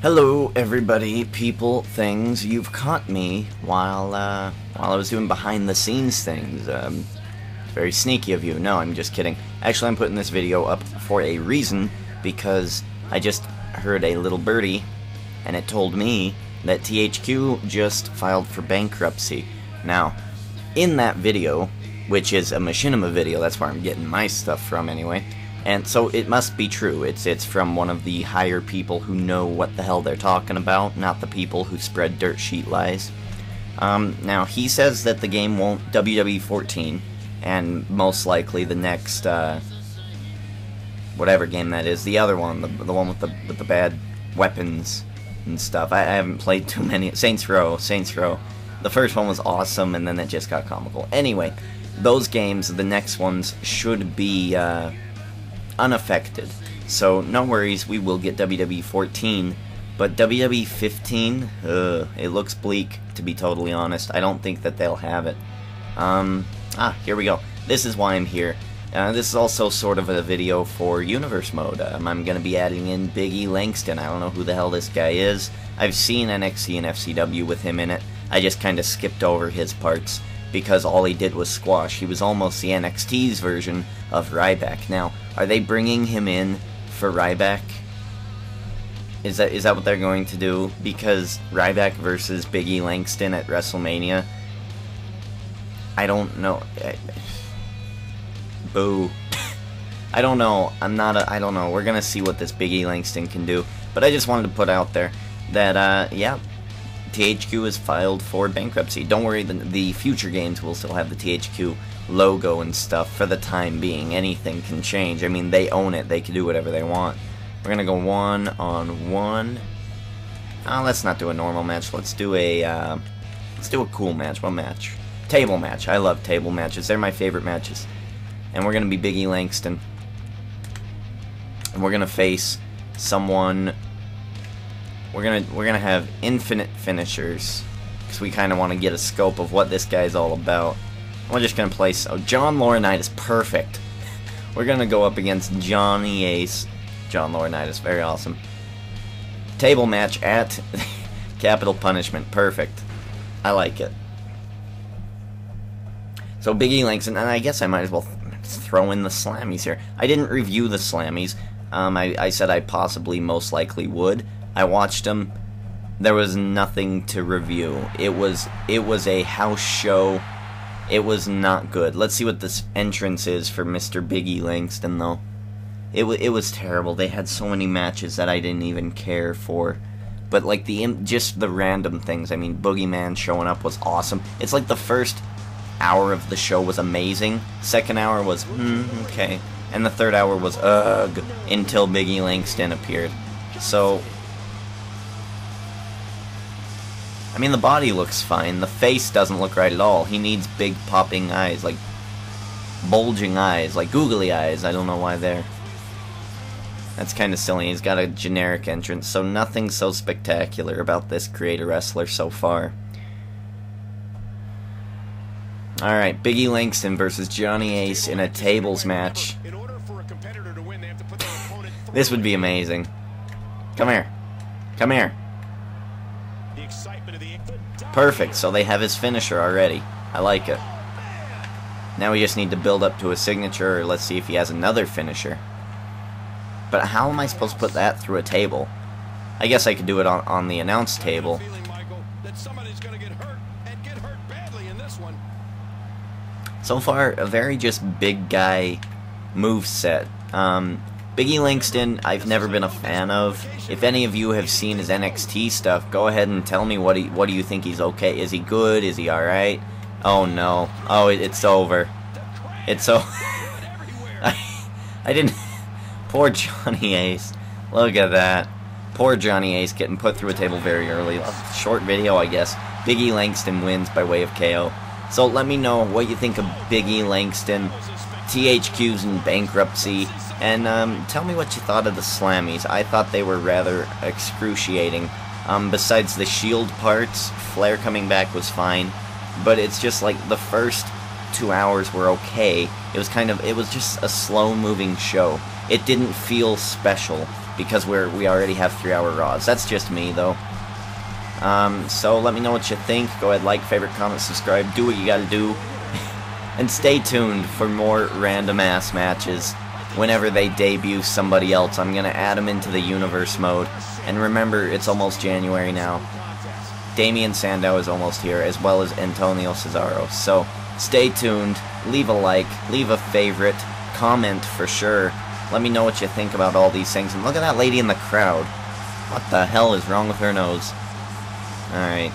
Hello, everybody, people, things. You've caught me while uh, while I was doing behind the scenes things. Um, very sneaky of you. No, I'm just kidding. Actually, I'm putting this video up for a reason because I just heard a little birdie, and it told me that THQ just filed for bankruptcy. Now, in that video, which is a machinima video, that's where I'm getting my stuff from anyway. And so it must be true. It's it's from one of the higher people who know what the hell they're talking about, not the people who spread dirt sheet lies. Um, now he says that the game won't WWE 14, and most likely the next uh, whatever game that is, the other one, the, the one with the with the bad weapons and stuff. I, I haven't played too many. Saints Row, Saints Row. The first one was awesome, and then it just got comical. Anyway, those games, the next ones should be. Uh, unaffected. So no worries, we will get WWE 14, but WWE 15, ugh, it looks bleak to be totally honest. I don't think that they'll have it. Um, ah, here we go. This is why I'm here. Uh, this is also sort of a video for Universe Mode. Um, I'm going to be adding in Big E Langston. I don't know who the hell this guy is. I've seen NXT and FCW with him in it. I just kind of skipped over his parts because all he did was squash. He was almost the NXT's version of Ryback. Now, are they bringing him in for Ryback? Is that is that what they're going to do? Because Ryback versus Biggie Langston at WrestleMania. I don't know. Boo. I don't know. I'm not a. I don't know. We're gonna see what this Biggie Langston can do. But I just wanted to put out there that uh, yeah, THQ has filed for bankruptcy. Don't worry, the, the future games will still have the THQ logo and stuff for the time being. Anything can change. I mean, they own it. They can do whatever they want. We're going to go one on one. Oh, let's not do a normal match. Let's do a, uh, let's do a cool match. What match? Table match. I love table matches. They're my favorite matches. And we're going to be Biggie Langston. And we're going to face someone we're gonna we're gonna have infinite finishers because we kind of want to get a scope of what this guy's all about. We're just gonna place. Oh, John Laurinaitis, perfect. We're gonna go up against Johnny Ace. John Laurinaitis, very awesome. Table match at Capital Punishment, perfect. I like it. So Biggie Langston, and I guess I might as well throw in the Slammies here. I didn't review the Slammies. Um, I, I said I possibly most likely would. I watched them. There was nothing to review. It was it was a house show. It was not good. Let's see what this entrance is for Mr. Biggie Langston though. It it was terrible. They had so many matches that I didn't even care for. But like the just the random things. I mean, Boogeyman showing up was awesome. It's like the first hour of the show was amazing. Second hour was mm, okay, and the third hour was ugh until Biggie Langston appeared. So I mean, the body looks fine. The face doesn't look right at all. He needs big popping eyes, like bulging eyes, like googly eyes. I don't know why they're. That's kind of silly. He's got a generic entrance, so nothing so spectacular about this creator wrestler so far. Alright, Biggie Langston versus Johnny Ace in a tables match. this would be amazing. Come here. Come here. Perfect, so they have his finisher already. I like it. Now we just need to build up to a signature, or let's see if he has another finisher. But how am I supposed to put that through a table? I guess I could do it on, on the announce table. So far, a very just big guy move set. Um, Biggie Langston, I've never been a fan of. If any of you have seen his NXT stuff, go ahead and tell me what he, what do you think he's okay? Is he good? Is he alright? Oh no. Oh, it, it's over. It's so. I, I didn't. Poor Johnny Ace. Look at that. Poor Johnny Ace getting put through a table very early. Short video, I guess. Biggie Langston wins by way of KO. So let me know what you think of Biggie Langston. THQ's in bankruptcy. And um, tell me what you thought of the Slammies. I thought they were rather excruciating. Um, besides the shield parts, Flair coming back was fine. But it's just like the first two hours were okay. It was kind of, it was just a slow moving show. It didn't feel special. because we're we already have three-hour Raws. That's just me, though. Um, so let me know what you think. Go ahead, like, favorite, comment, subscribe. Do what you gotta do. And stay tuned for more random-ass matches. Whenever they debut somebody else, I'm gonna add them into the universe mode. And remember, it's almost January now. Damien Sandow is almost here, as well as Antonio Cesaro. So, stay tuned, leave a like, leave a favorite, comment for sure. Let me know what you think about all these things. And look at that lady in the crowd. What the hell is wrong with her nose? Alright.